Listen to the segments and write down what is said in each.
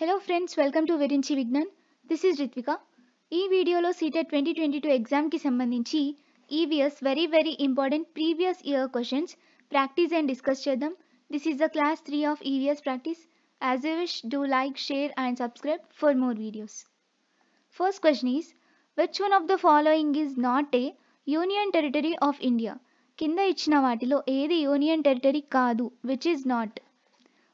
Hello friends welcome to Virinchi Vignan this is Ritvika ఈ వీడియోలో CTET twenty twenty two ఎగ్జామ్కి సంబంధించి EVS very very important previous year questions practice and discuss చేద్దాం. This is the class three of EVS practice as you wish do like share and subscribe for more videos first question is which one of the following is not a union territory of India కింద ఇచ్చిన వాటిలో ఏది union territory కాదు which is not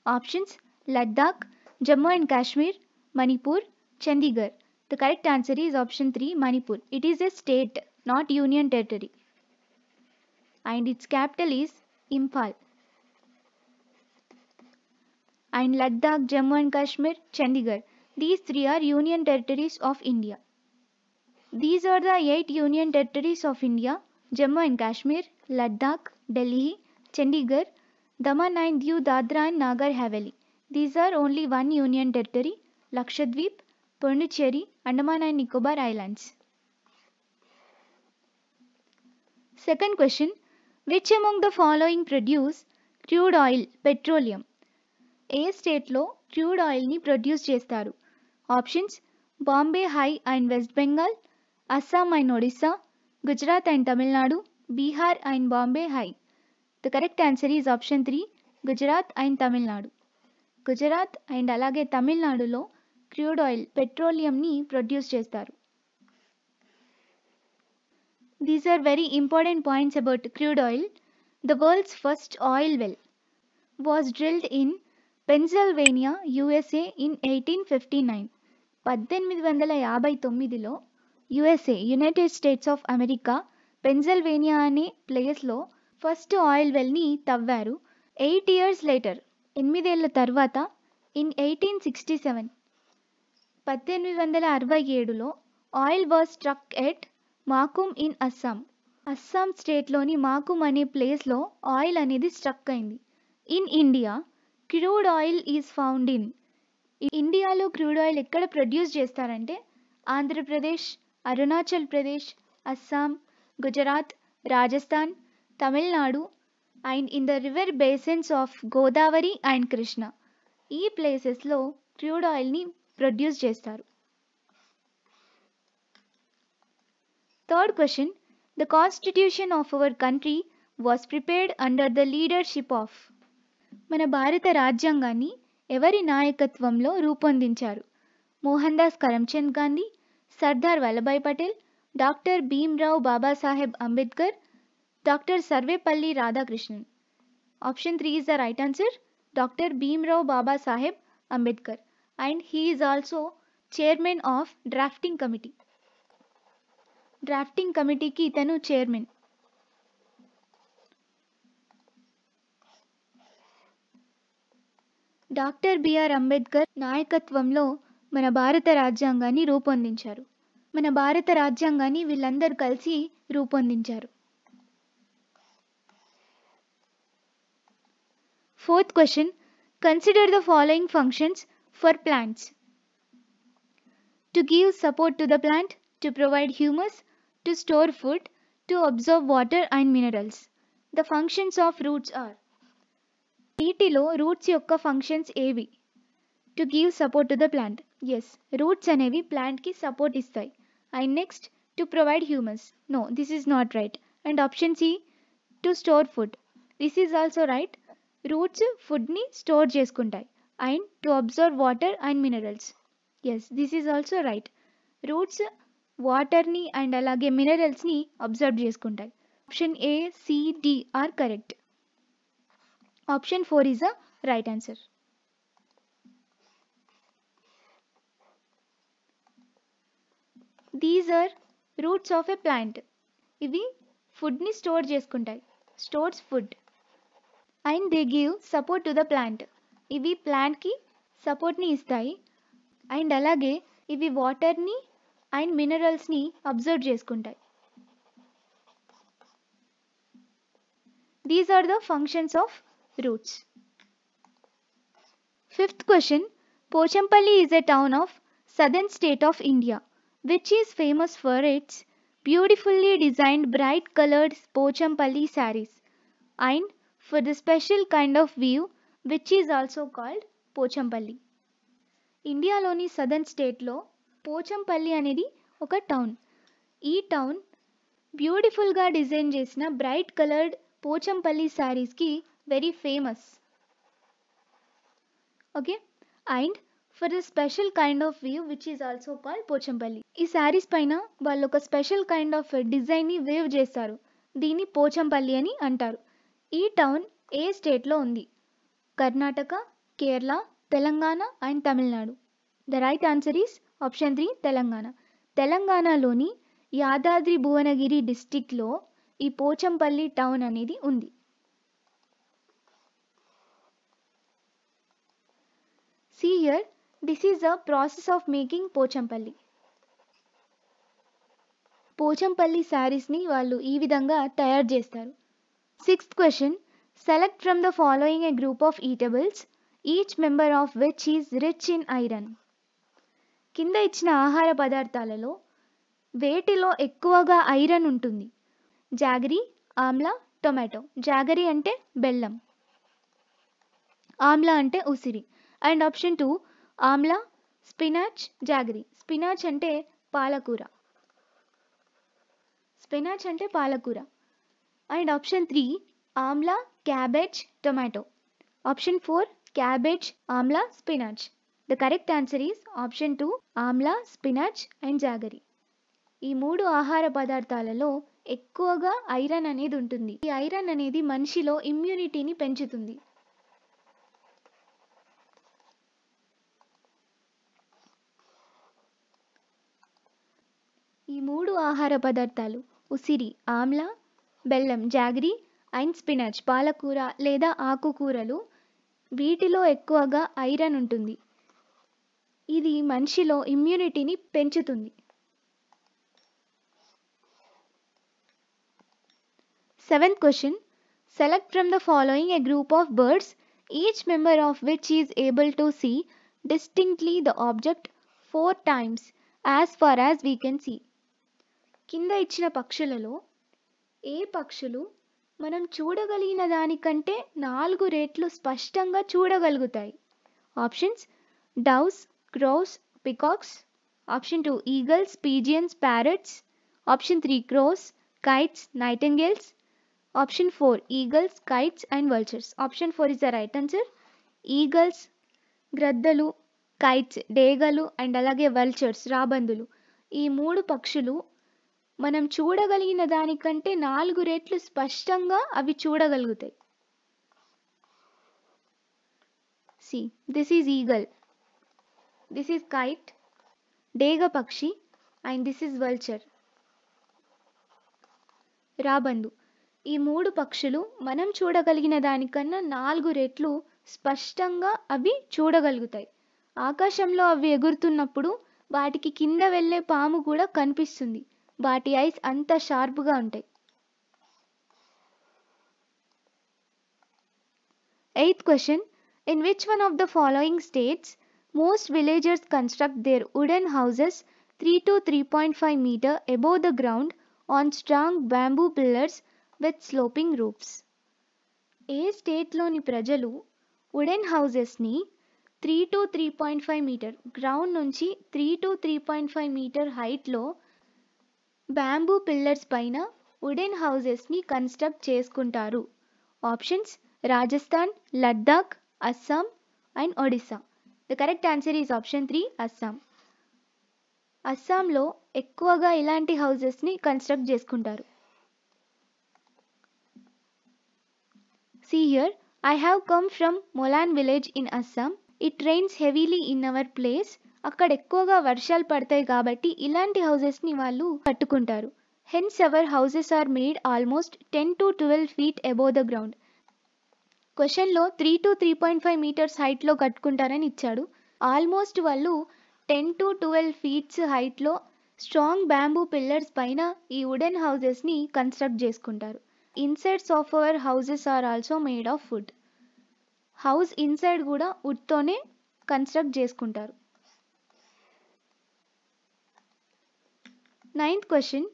options Ladakh Jammu and Kashmir Manipur Chandigarh the correct answer is option three Manipur it is a state not union territory and its capital is Imphal and Ladakh Jammu and Kashmir Chandigarh these three are union territories of India these are the eight union territories of India Jammu and Kashmir Ladakh Delhi Chandigarh Daman and Diu Dadra and Nagar Haveli these are only one union territory Lakshadweep Pondicherry Andaman and Nicobar islands second question which among the following produce crude oil petroleum ఏ స్టేట్లో crude ఆయిల్ని produce చేస్తారు. Options Bombay high and west Bengal Assam and Odisha Gujarat and Tamil Nadu Bihar and Bombay high the correct answer is option three Gujarat and Tamil Nadu Gujarat and అలాగే తమిళనాడులో crude oil పెట్రోలియంని produce చేస్తారు. These are very important points about crude oil the world's first oil well was drilled in Pennsylvania USA in eighteen fifty nine పద్దెనిమిది వందల యాభై తొమ్మిదిలో USA United States of America Pennsylvania అనే ప్లేస్లో first oil వెల్ని తవ్వారు. Eight years later ఎనిమిదేళ్ళ తర్వాత ఇన్ ఎయిటీన్ సిక్స్టీ సెవెన్ పద్దెనిమిది వందల అరవై ఏడులో oil was struck at Makum in Assam. Assam స్టేట్లోని Makum అనే ప్లేస్లో ఆయిల్ అనేది స్ట్రక్ అయింది. In India crude oil is found in. ఇండియాలో క్రూడ్ ఆయిల్ ఎక్కడ ప్రొడ్యూస్ చేస్తారంటే Andhra Pradesh Arunachal Pradesh Assam Gujarat Rajasthan Tamil Nadu and in the river basins of Godavari and Krishna. ఈ ప్లేసెస్లో crude ఆయిల్ని produce చేస్తారు. Third question the constitution of our country was prepared under the leadership of మన భారత రాజ్యాంగాన్ని ఎవరి నాయకత్వంలో రూపొందించారు? Mohan Das Karamchand Gandhi Sardar Vallabhbhai Patel doctor Bhimrao Babasaheb Ambedkar doctor Sarvepalli Radhakrishnan. Option three is the right answer. Doctor Baba Saheb Ambedkar. And he is also chairman of drafting committee. Drafting కమిటీకి ఇతను chairman. Doctor BR Ambedkar నాయకత్వంలో మన భారత రాజ్యాంగాన్ని రూపొందించారు. మన భారత రాజ్యాంగాన్ని వీళ్ళందరూ కలిసి రూపొందించారు. Fourth question consider the following functions for plants to give support to the plant to provide humus to store food to absorb water and minerals the functions of roots are వీటిలో రూట్స్ యొక్క functions ఏవి? To give support to the plant yes roots అనేవి ప్లాంట్కి support ఇస్తాయి. And next to provide humans no this is not right and option C to store food this is also right roots ఫుడ్ని store చేసుకుంటాయి. And to absorb water and minerals. Yes this is also right roots వాటర్ని and అలాగే మినరల్స్ని observe చేసుకుంటాయి. Option A C D are correct option four is a right answer these are roots of a plant ఇవి ఫుడ్ని store చేసుకుంటాయి. Stores food and they give support to the plant ఇవి ప్లాంట్కి సపోర్ట్ని ఇస్తాయి. అండ్ అలాగే ఇవి వాటర్ని అండ్ మినరల్స్ని అబ్జర్వ్ చేసుకుంటాయి. These are the functions of roots fifth question Pochampally is a town of southern state of India which is famous for its beautifully designed bright coloured Pochampally saris and for the special kind of view which is also called Pochampally ఇండియాలోని southern స్టేట్లో పోచంపల్లి అనేది ఒక town ఈ town బ్యూటిఫుల్గా design చేసిన bright coloured Pochampally శారీస్కి very famous okay and for the special kind of weave which is also call Pochampally ఈ శారీస్ పైన వాళ్ళు ఒక స్పెషల్ కైండ్ ఆఫ్ డిజైన్ని వేవ్ చేస్తారు. దీన్ని పోచంపల్లి అని అంటారు. ఈ టౌన్ ఏ స్టేట్లో ఉంది? Karnataka Kerala Telangana and Tamil Nadu. The right answer is option three Telangana. తెలంగాణలోని యాదాద్రి భువనగిరి డిస్టిక్లో ఈ పోచంపల్లి టౌన్ అనేది ఉంది. See here, this is process process of making Pochampally. Pochampally శారీస్ని వాళ్ళు ఈ విధంగా తయారు చేస్తారు. Sixth question select from the following a group of eatables each member of which is rich in iron కింద ఇచ్చిన ఆహార పదార్థాలలో వేటిలో ఎక్కువగా ఐరన్ ఉంటుంది? Jaggery Amla tomato. జాగరీ అంటే బెల్లం. ఆమ్లా అంటే ఉసిరి. And option two amla spinach jaggery. Spinach అంటే పాలకూర. స్పినాచ్ అంటే పాలకూర. And option three amla cabbage tomato. Option four cabbage amla spinach. The correct answer is option two amla spinach and jaggery. ఈ మూడు ఆహార పదార్థాలలో ఎక్కువగా ఐరన్ అనేది ఉంటుంది. ఈ ఐరన్ అనేది మనిషిలో ఇమ్యూనిటీని పెంచుతుంది. ఈ మూడు ఆహార పదార్థాలు ఉసిరి ఆమ్లా బెల్లం జాగరీ అండ్ స్పినచ్ పాలకూర లేదా ఆకుకూరలు వీటిలో ఎక్కువగా ఐరన్ ఉంటుంది. ఇది మనిషిలో ఇమ్యూనిటీని పెంచుతుంది. Seventh question. Select from the following a group of birds each member of which is able to see distinctly the object four times as far as we can see. కింద ఇచ్చిన పక్షులలో ఏ పక్షులు మనం చూడగలిగిన దానికంటే నాలుగు రేట్లు స్పష్టంగా చూడగలుగుతాయి. Options doves crows peacocks. Option two eagles pigeons parrots option three crows kites nightingales. Option four eagles kites and vultures. Option four is the right answer. Eagles గ్రద్దలు kites డేగలు and అలాగే వల్చర్స్ రాబందులు. ఈ మూడు పక్షులు మనం చూడగలిగిన దానికంటే నాలుగు రెట్లు స్పష్టంగా అవి చూడగలుగుతాయి. See this is eagle this is kite డేగ పక్షి. అండ్ దిస్ ఈజ్ వల్చర్ రాబందు. ఈ మూడు పక్షులు మనం చూడగలిగిన దానికన్నా నాలుగు రెట్లు స్పష్టంగా అవి చూడగలుగుతాయి. ఆకాశంలో అవి ఎగురుతున్నప్పుడు వాటికి కింద వెళ్ళే పాము కూడా కనిపిస్తుంది. వాటి ఐస్ అంత షార్ప్గా ఉంటాయి. Eighth question. In which one of the following states most villagers construct their wooden houses three to three point five metre above the ground on strong bamboo pillars with sloping roofs. ఏ స్టేట్లోని ప్రజలు wooden హౌసెస్ని three to three point five metre ground నుంచి three to three point five metre హైట్లో bamboo pillars పైన wooden హౌసెస్ని construct చేసుకుంటారు. Options Rajasthan Ladakh Assam and Odisha the correct answer is option three Assam. అస్సాంలో ఎక్కువగా ఇలాంటి హౌసెస్ని construct చేసుకుంటారు. See here I have come from Molan village in Assam it rains heavily in our place అక్కడ ఎక్కువగా వర్షాలు పడతాయి కాబట్టి ఇలాంటి హౌసెస్ని వాళ్ళు కట్టుకుంటారు. Hence our houses are made almost ten to twelve feet above the ground క్వశ్చన్లో three to three point five metres హైట్లో కట్టుకుంటారని ఇచ్చాడు. ఆల్మోస్ట్ వాళ్ళు టెన్ టు ట్వెల్వ్ ఫీట్స్ హైట్లో స్ట్రాంగ్ బ్యాంబూ పిల్లర్స్ పైన ఈ వుడెన్ హౌసెస్ని కన్స్ట్రక్ట్ చేసుకుంటారు. Insides of our houses are also made of wood house inside కూడా వుడ్తోనే కన్స్ట్రక్ట్ చేసుకుంటారు. Ninth question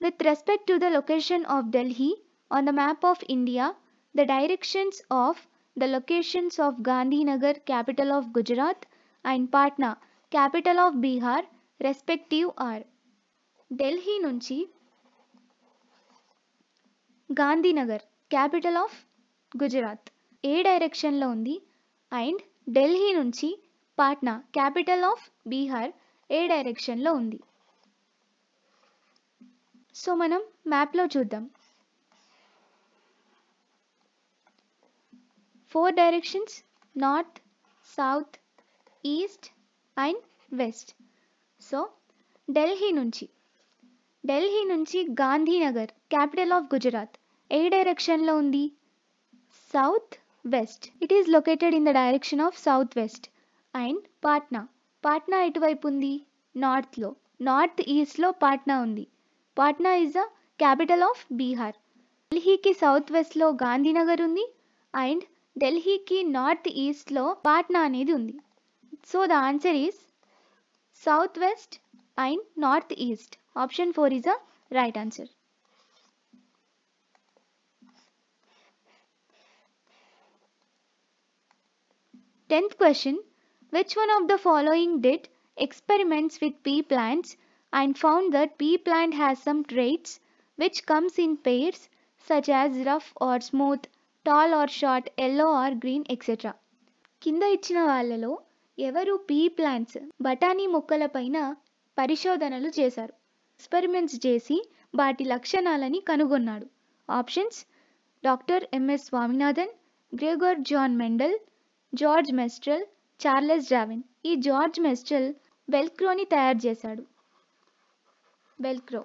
with respect to the location of Delhi on the map of India the directions of the locations of Gandhinagar capital of Gujarat and Patna capital of Bihar respective are Delhi నుంచి Gandhinagar capital of Gujarat ఏ డైరెక్షన్లో ఉంది. And Delhi నుంచి Patna capital of Bihar ఏ డైరెక్షన్లో ఉంది. So మనం మ్యాప్లో చూద్దాం. Four directions north south east and west so Delhi నుంచి. ఢిల్లీ నుంచి గాంధీనగర్ క్యాపిటల్ ఆఫ్ గుజరాత్ ఏ డైరెక్షన్లో ఉంది? South west it is located in the direction of south west and Patna Patna ఎటువైపు ఉంది? నార్త్లో నార్త్ ఈస్ట్లో పాట్నా ఉంది. Patna is the capital of Bihar. ఢిల్లీకి సౌత్ వెస్ట్లో గాంధీనగర్ ఉంది అండ్ ఢిల్లీకి నార్త్ ఈస్ట్లో పాట్నా అనేది ఉంది. So the answer is south west and north east. Option four is the right answer. Tenth question Which one of the following did experiments with pea plants and found that pea plant has some traits which comes in pairs such as rough or smooth, tall or short, yellow or green, etc. కింద ఇచ్చిన వాళ్ళలో ఎవరు pea plants బఠానీ మొక్కలపైన పరిశోధనలు చేశారు. Experiments చేసి వాటి లక్షణాలని కనుగొన్నాడు. Options doctor M S Swaminathan Gregor Johann Mendel George Mestral Charles Darwin ఈ జార్జ్ మెస్ట్రల్ వెల్క్రోని తయారు చేశాడు. Velcro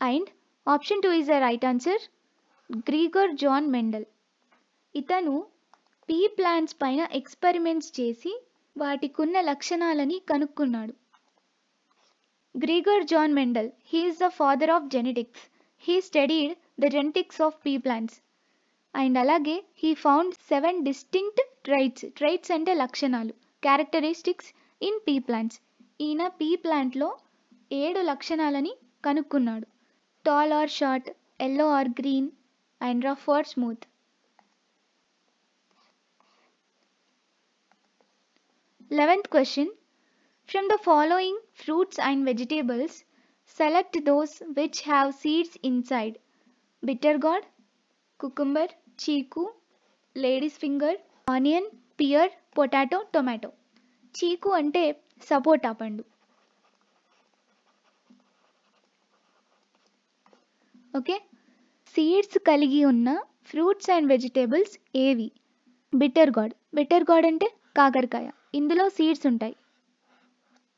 and option two is the right answer Gregor Johann Mendel ఇతను పీ ప్లాంట్స్ పైన ఎక్స్పెరిమెంట్స్ చేసి వాటికున్న లక్షణాలని కనుక్కున్నాడు. Gregor Johann Mendel he is the father of genetics he studied the genetics of pea plants. And అలాగే he found seven distinct traits traits అంటే లక్షణాలు characteristics in pea plants. ఈయన pea ప్లాంట్లో ఏడు లక్షణాలని కనుక్కున్నాడు. Tall or short yellow or green and rough or smooth eleventh question from the following fruits and vegetables select those which have seeds inside bitter gourd cucumber chikoo ladies finger onion pear potato tomato chikoo అంటే సపోటా పండు. Okay? Seeds కలిగి ఉన్న fruits and vegetables ఏవి? Bitter gourd bitter gourd అంటే కాకరకాయ. ఇందులో seeds ఉంటాయి.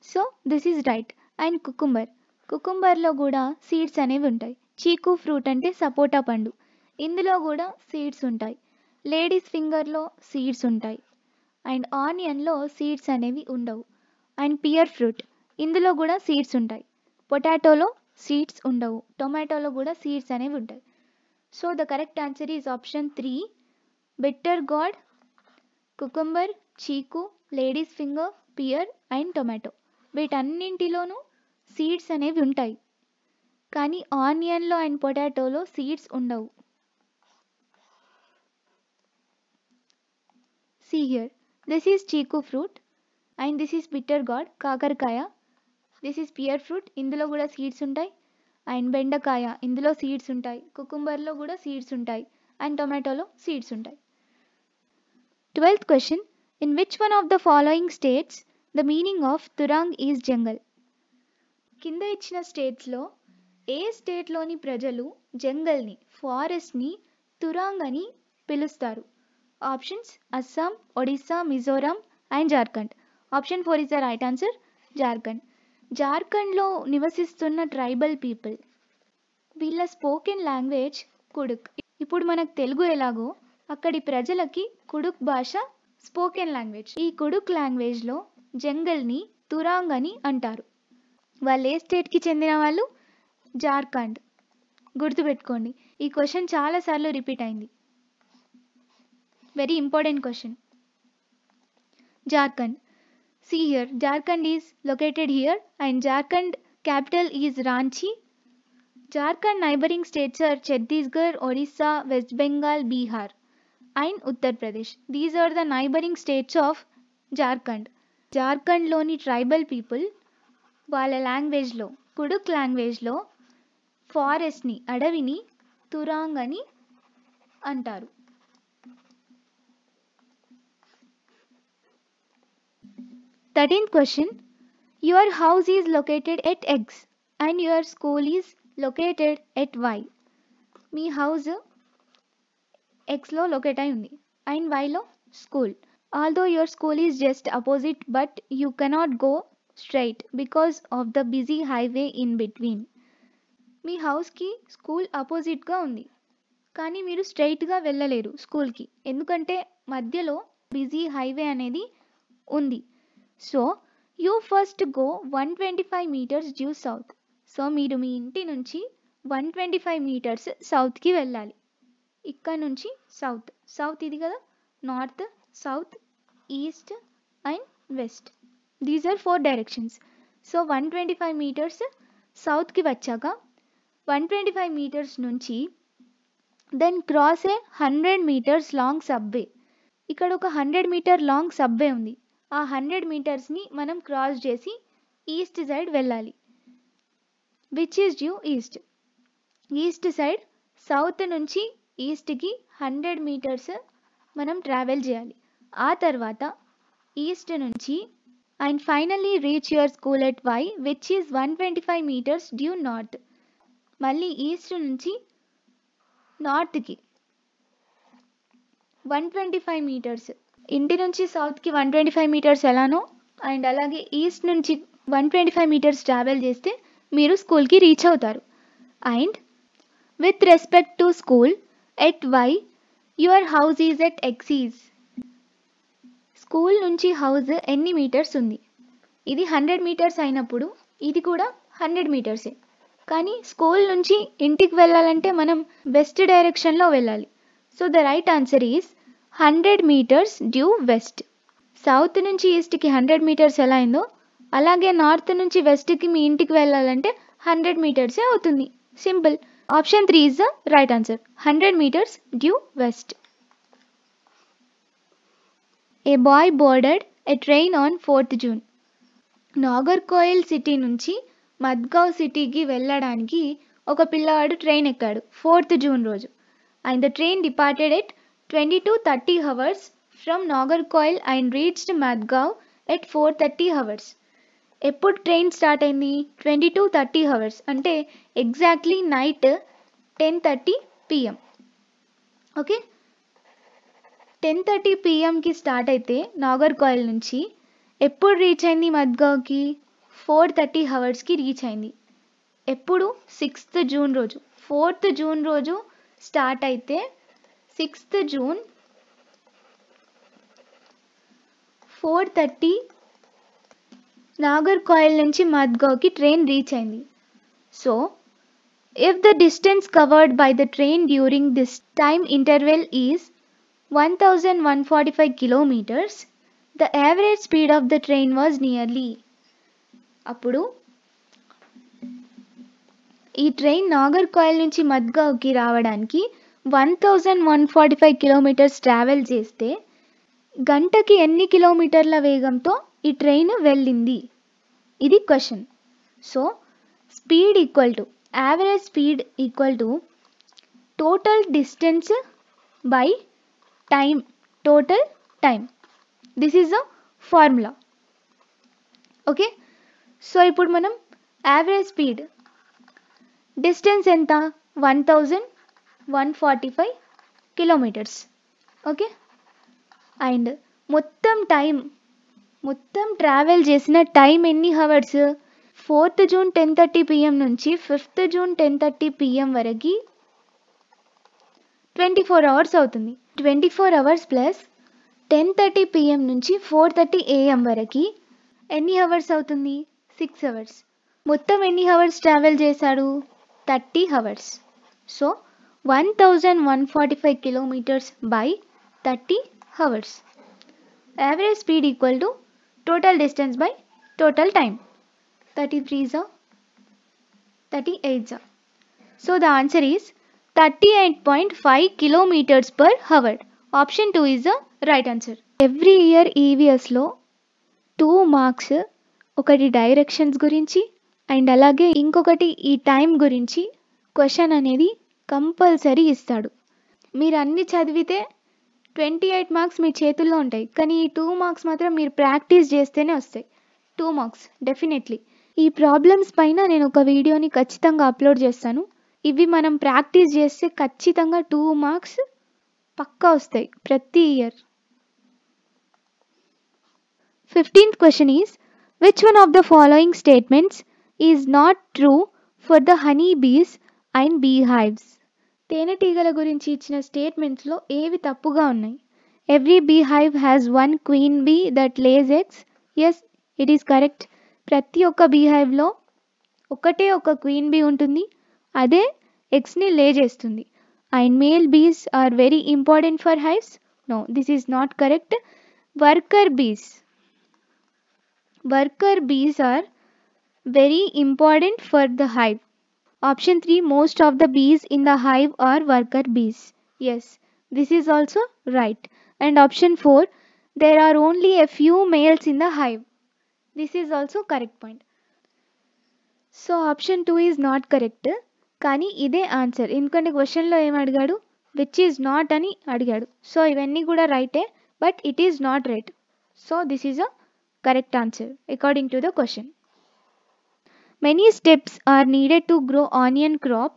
So this is right. And cucumber. కుకుంబర్లో కూడా సీడ్స్ అనేవి ఉంటాయి. చీకు ఫ్రూట్ అంటే సపోటా పండు. ఇందులో కూడా సీడ్స్ ఉంటాయి. లేడీస్ ఫింగర్లో సీడ్స్ ఉంటాయి. అండ్ ఆనియన్లో సీడ్స్ అనేవి ఉండవు. And pear fruit. ఇందులో కూడా సీడ్స్ ఉంటాయి. పొటాటోలో సీడ్స్ ఉండవు. టొమాటోలో కూడా సీడ్స్ అనేవి ఉంటాయి. So the correct answer is option three. Better gourd cucumber chikoo ladies finger pear and tomato. వీటన్నింటిలోనూ seeds అనేవి ఉంటాయి. కానీ ఆనియన్లో అండ్ పొటాటోలో సీడ్స్ ఉండవు. See here this is chikoo fruit and this is bitter gourd కాకరకాయ this is pear fruit ఇందులో కూడా seeds ఉంటాయి. అండ్ బెండకాయ ఇందులో సీడ్స్ ఉంటాయి. కుకుంబర్లో కూడా సీడ్స్ ఉంటాయి. అండ్ టొమాటోలో సీడ్స్ ఉంటాయి. Twelfth question in which one of the following states the meaning of Turang is jungle కింద ఇచ్చిన స్టేట్స్లో ఏ స్టేట్లోని ప్రజలు జంగల్ని ఫారెస్ట్ని తురాంగ్ అని పిలుస్తారు? Options Assam Odisha Mizoram and Jharkhand option four is the right answer Jharkhand జార్ఖండ్లో నివసిస్తున్న ట్రైబల్ పీపుల్. వీళ్ళ స్పోకెన్ లాంగ్వేజ్ కుడుక్. ఇప్పుడు మనకు తెలుగు ఎలాగో అక్కడి ప్రజలకి కుడుక్ భాష స్పోకెన్ లాంగ్వేజ్. ఈ కుడుక్ లాంగ్వేజ్లో జంగల్ని తురాంగ్ అని అంటారు. వాళ్ళు ఏ స్టేట్కి చెందిన వాళ్ళు? జార్ఖండ్. గుర్తుపెట్టుకోండి ఈ క్వశ్చన్ చాలాసార్లు రిపీట్ అయింది. Very important question. Jharkhand. See here, Jharkhand is located here and Jharkhand capital is Ranchi. Jharkhand neighboring states are Chhattisgarh, Orissa, West Bengal, Bihar and Uttar Pradesh. These are the neighboring states of Jharkhand జార్ఖండ్లోని tribal people వాళ్ళ లాంగ్వేజ్లో కుడుక్ లాంగ్వేజ్లో ఫారెస్ట్ని అడవిని తురాంగ్ అని అంటారు thirteenth question your house is located at X and your school is located at Y me house ఎక్స్లో locate అయి ఉంది and వైలో school although your school is just opposite but you cannot go straight because of the busy highway in between మీ హౌస్కి school అపోజిట్గా ఉంది. కానీ మీరు స్ట్రైట్గా వెళ్ళలేరు స్కూల్కి ఎందుకంటే మధ్యలో బిజీ హైవే అనేది ఉంది. So you first go one twenty five metres due south so మీరు మీ ఇంటి నుంచి వన్ ట్వంటీ ఫైవ్ మీటర్స్ సౌత్కి వెళ్ళాలి. ఇక్కడ నుంచి సౌత్ సౌత్ ఇది కదా? North south east and west these are four directions so one twenty five metres సౌత్కి వచ్చాక వన్ ట్వంటీ ఫైవ్ మీటర్స్ నుంచి then cross a hundred metres long subway ఇక్కడ ఒక హండ్రెడ్ మీటర్ లాంగ్ సబ్వే ఉంది. ఆ hundred మీటర్స్ని మనం cross చేసి east side వెళ్ళాలి. Which is due east east side south నుంచి ఈస్ట్కి హండ్రెడ్ మీటర్స్ మనం ట్రావెల్ చేయాలి. ఆ తర్వాత ఈస్ట్ నుంచి and finally reach your school at Y which is one twenty five meters due north మళ్ళీ ఈస్ట్ నుంచి నార్త్కి వన్ ట్వంటీ ఫైవ్ మీటర్స్ ఇంటి నుంచి సౌత్కి వన్ ట్వంటీ ఫైవ్ మీటర్స్ ఎలానో అండ్ అలాగే ఈస్ట్ నుంచి one twenty five meters travel చేస్తే మీరు స్కూల్కి రీచ్ అవుతారు. And with respect to school at why your house is at excise school నుంచి హౌస్ ఎన్ని మీటర్స్ ఉంది? ఇది హండ్రెడ్ మీటర్స్ అయినప్పుడు ఇది కూడా హండ్రెడ్ మీటర్సే కానీ స్కూల్ నుంచి ఇంటికి వెళ్ళాలంటే మనం వెస్ట్ డైరెక్షన్లో వెళ్ళాలి. So the right answer is hundred meters due west. South నుంచి ఈస్ట్కి హండ్రెడ్ మీటర్స్ ఎలా అయిందో అలాగే నార్త్ నుంచి వెస్ట్కి మీ ఇంటికి వెళ్ళాలంటే హండ్రెడ్ మీటర్సే అవుతుంది. Simple. Option three is the right answer. Hundred meters due west. A boy boarded a train on fourth June. Nagercoil city నుంచి మద్గావ్ సిటీకి వెళ్ళడానికి ఒక పిల్లవాడు ట్రైన్ ఎక్కాడు ఫోర్త్ జూన్ రోజు. And the train departed at twenty two thirty hours from Nagercoil and reached Madgaon at four thirty hours. ఎప్పుడు train start అయింది? Twenty two thirty hours. అంటే exactly night ten thirty PM. Okay? Ten thirty పిఎంకి start అయితే నాగర్కోయిల్ నుంచి ఎప్పుడు reach అయింది మద్గావ్కి? Four thirty హవర్స్కి reach అయింది. ఎప్పుడు? సిక్స్త్ జూన్ రోజు. ఫోర్త్ జూన్ రోజు స్టార్ట్ అయితే sixth June four thirty Nagercoil నుంచి మద్గావ్కి ట్రైన్ రీచ్ అయింది. So if the distance covered by the train during this time interval is one thousand one forty five kilometers the average speed of the train was nearly అప్పుడు ఈ train Nagercoil నుంచి మద్గావ్కి రావడానికి one thousand one forty five kilometers travel చేస్తే గంటకి ఎన్ని కిలోమీటర్ల వేగంతో ఈ ట్రైన్ వెళ్ళింది? ఇది question. So speed equal to average speed equal to total distance by time total time this is a formula. Okay? So ఇప్పుడు మనం యావరేజ్ స్పీడ్ డిస్టెన్స్ ఎంత? One thousand one forty five kilometers okay and మొత్తం time మొత్తం travel చేసిన time ఎన్ని hours fourth June ten thirty PM నుంచి fifth June ten thirty PM వరకు twenty four hours అవుతుంది. Twenty four hours plus ten thirty PM నుంచి four thirty AM వరకు ఎన్ని అవర్స్ అవుతుంది? సిక్స్ అవర్స్ మొత్తం ఎన్ని అవర్స్ ట్రావెల్ చేశాడు? Thirty hours so one thousand one forty five kilometers by thirty hours average speed equal to total distance by total time thirty three జా thirty eight జా so the answer is thirty eight point five kilometers per hour option two is the right answer every year ఈవీఎస్లో two marks ఒకటి directions గురించి and అలాగే ఇంకొకటి ఈ time గురించి question అనేది compulsory ఇస్తాడు. మీరు అన్ని చదివితే ట్వంటీ ఎయిట్ మార్క్స్ మీ చేతుల్లో ఉంటాయి. కానీ ఈ టూ మార్క్స్ మాత్రం మీరు ప్రాక్టీస్ చేస్తేనే వస్తాయి. Two marks definitely. ఈ ప్రాబ్లమ్స్ పైన నేను ఒక వీడియోని ఖచ్చితంగా అప్లోడ్ చేస్తాను. ఇవి మనం ప్రాక్టీస్ చేస్తే ఖచ్చితంగా టూ మార్క్స్ పక్కా వస్తాయి ప్రతి year. Fifteenth question is which one of the following statements is not true for the honey bees and bee hives తేనెటీగల గురించి ఇచ్చిన స్టేట్మెంట్స్లో ఏవి తప్పుగా ఉన్నాయి? Every bee hive has one queen bee that lays eggs yes it is correct ప్రతి ఒక్క బీహైవ్లో ఒకటే ఒక క్వీన్ బీ ఉంటుంది. అదే ఎగ్స్ని లే చేస్తుంది. And male bees are very important for hives no this is not correct worker bees worker bees are very important for the hive Option 3 Most of the bees in the hive are worker bees. Yes, this is also right. And option 4 There are only a few males in the hive. This is also correct point. So option two is not correct కానీ ఇదే answer ఎందుకంటే క్వశ్చన్లో ఏం అడిగాడు which is not అని అడిగాడు so ఇవన్నీ కూడా రైటే but it is not right so this is a correct answer according to the question Many steps are needed to grow onion crop.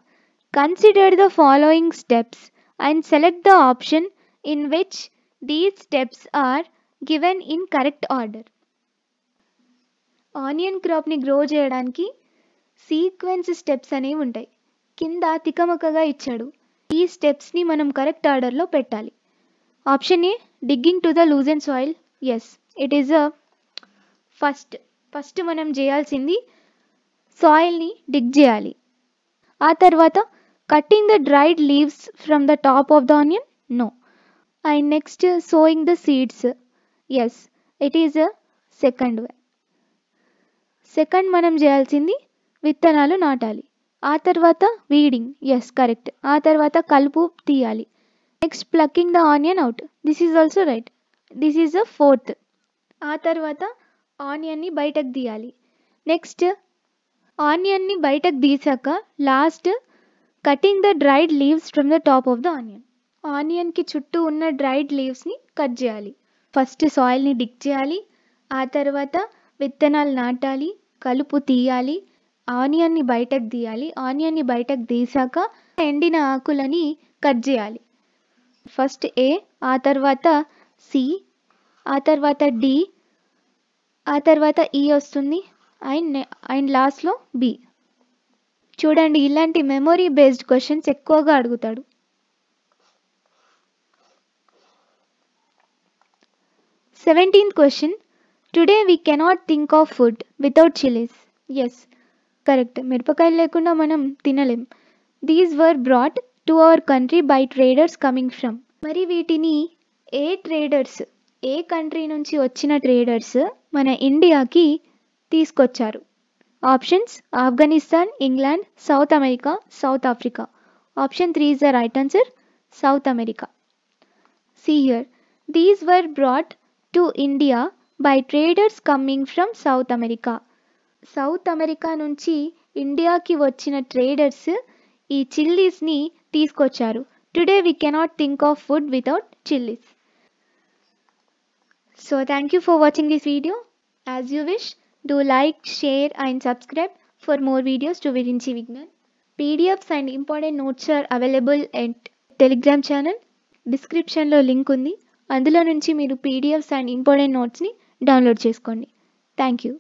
Consider the following steps and select the option in which these steps are given in correct order onion క్రాప్ని grow చేయడానికి sequence steps అనేవి ఉంటాయి కింద తికమకగా ఇచ్చాడు ఈ స్టెప్స్ని మనం correct ఆర్డర్లో పెట్టాలి option A digging to the loose soil yes it is a first first మనం చేయాల్సింది సాయిల్ని డిగ్ చేయాలి. ఆ తర్వాత cutting the dried leaves from the top of the onion? No. And next sowing the seeds. Yes it is a second way. Second మనం చేయాల్సింది విత్తనాలు నాటాలి. ఆ తర్వాత వీడింగ్. Yes correct. ఆ తర్వాత కలుపు తీయాలి. Next plucking the onion out. This is also right. This is a fourth. ఆ తర్వాత ఆనియన్ని బయటకు తీయాలి. నెక్స్ట్ ఆనియన్ని బయటకు తీసాక last cutting the dried leaves from the top of the onion. ఆనియన్కి చుట్టూ ఉన్న డ్రైడ్ లీవ్స్ని కట్ చేయాలి. ఫస్ట్ సాయిల్ని డిక్ చేయాలి. ఆ తర్వాత విత్తనాలు నాటాలి. కలుపు తీయాలి. ఆనియన్ని బయటకు తీయాలి. ఆనియన్ని బయటకు తీసాక ఎండిన ఆకులని కట్ చేయాలి. ఫస్ట్ ఏ ఆ తర్వాత సి ఆ తర్వాత డి ఆ తర్వాత ఈ వస్తుంది. అండ్ అండ్ లాస్ట్లో బి చూడండి ఇలాంటి మెమొరీ బేస్డ్ క్వశ్చన్స్ ఎక్కువగా అడుగుతాడు. Seventeenth question today we cannot think of food without chillies yes correct మిరపకాయలు లేకుండా మనం తినలేం. These were brought to our country by traders coming from మరి వీటిని ఏ ట్రేడర్స్ ఏ కంట్రీ నుంచి వచ్చిన ట్రేడర్స్ మన ఇండియాకి తీసుకొచ్చారు. Options Afghanistan England South America South Africa. Option three is the right answer South America. See here these were brought to India by traders coming from South America South America నుంచి ఇండియాకి వచ్చిన traders ఈ చిల్లీస్ని తీసుకొచ్చారు. Today we cannot think of food without chillies so thank you for watching this video as you wish do like, share and subscribe for more videos to Virinchi Vignan. PDFs and important notes are available at Telegram channel డిస్క్రిప్షన్లో link ఉంది అందులో నుంచి మీరు PDFs and important నోట్స్ని download చేసుకోండి thank you